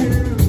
to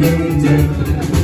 every day.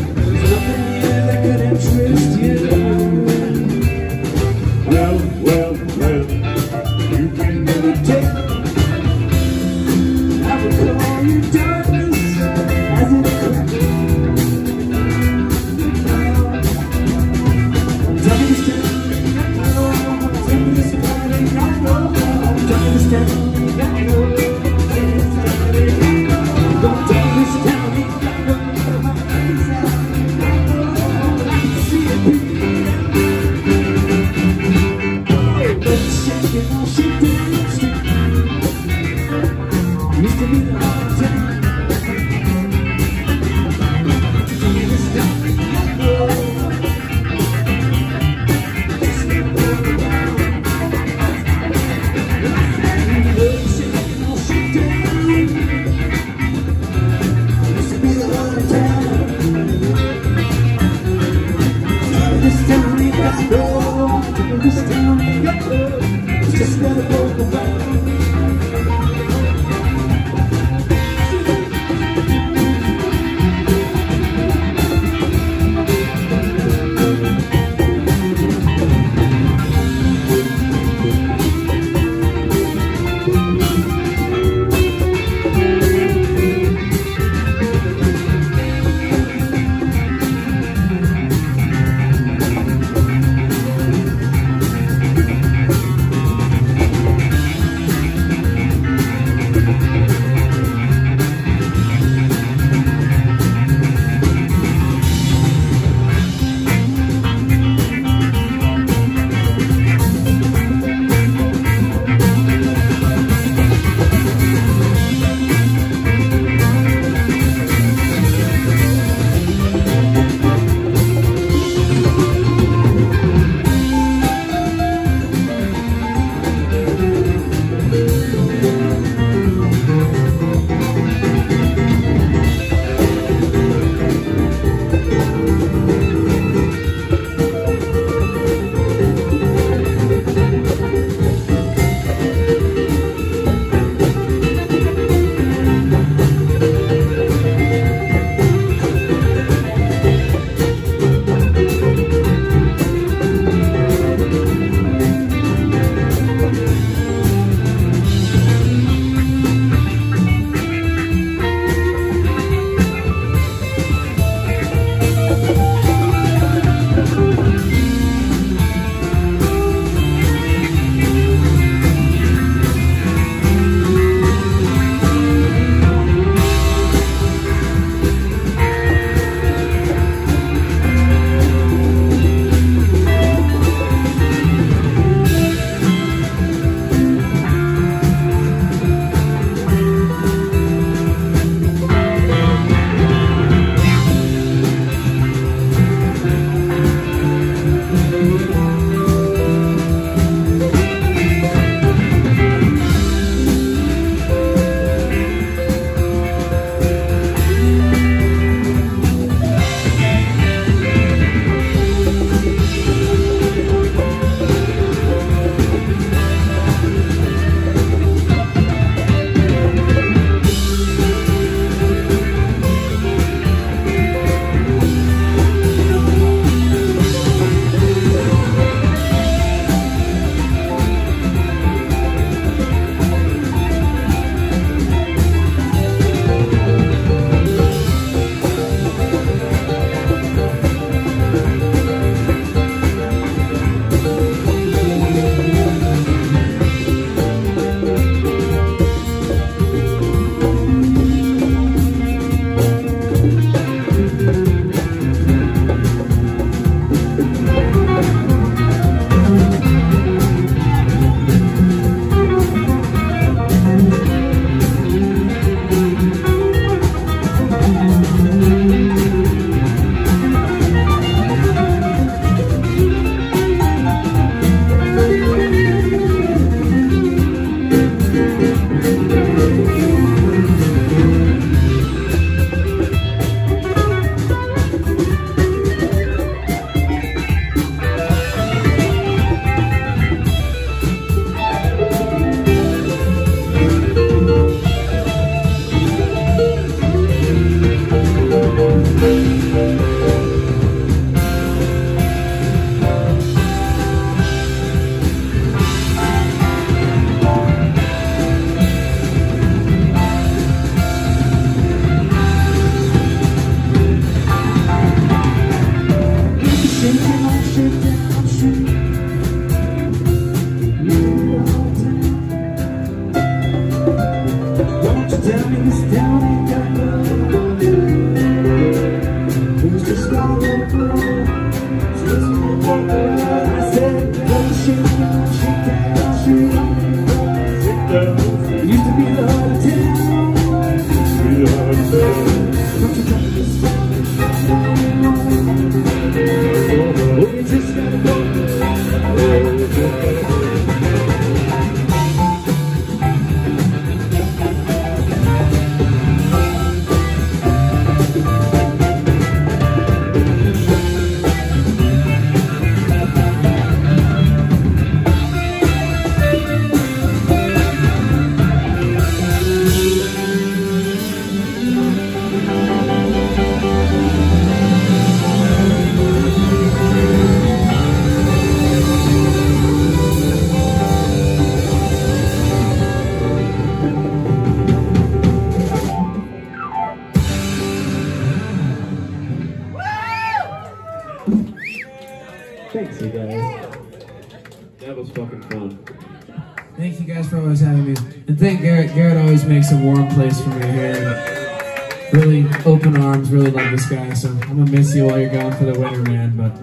For always having me. And thank Garrett. Garrett always makes a warm place for me here. Really open arms, really love this guy. So I'm gonna miss you while you're gone for the winter, man. But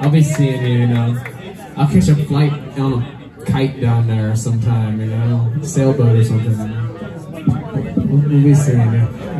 I'll be seeing you, you know. I'll catch a flight on a kite down there sometime, you know, sailboat or something. We'll be seeing you.